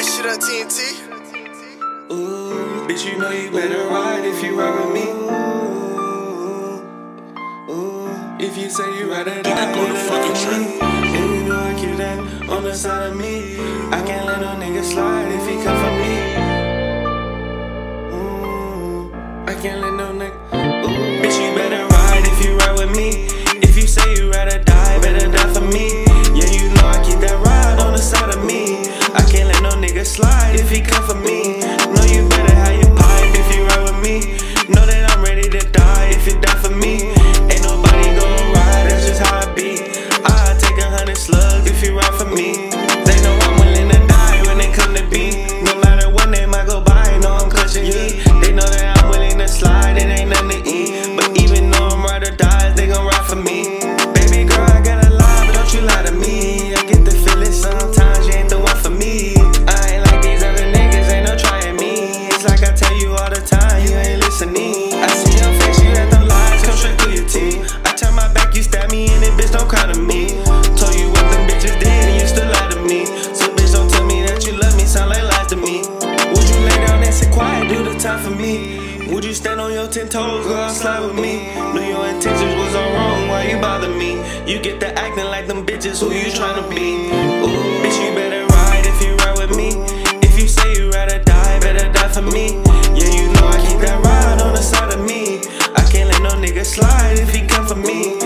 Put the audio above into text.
that shit up, TMB. Ooh, bitch, you know you better ride if you ride with me. Ooh, if you say you ride or die, go to fucking trip. And you know I keep that on the side of me. I can't let no nigga slide if he come for me. Ooh, I can't let no nigga. Ooh, bitch, you for me. Baby girl, I gotta lie, but don't you lie to me. I get the feeling sometimes you ain't the one for me. I ain't like these other niggas, ain't no trying me. It's like I tell you all the time, you ain't listening. I see your face, you had them lies come straight through your teeth. I turn my back, you stab me, and it bitch don't cry to me. Told you what them bitches did, and you still lie to me. So bitch, don't tell me that you love me, sound like lies to me. Would you lay down and sit quiet, do the time for me? Would you stand on your ten toes, out slide with me? Knew your intentions was all wrong, why you bother me? You get to acting like them bitches who you tryna be. Ooh, bitch, you better ride if you ride with me. If you say you rather die, better die for me. Yeah, you know I keep that ride on the side of me. I can't let no nigga slide if he come for me.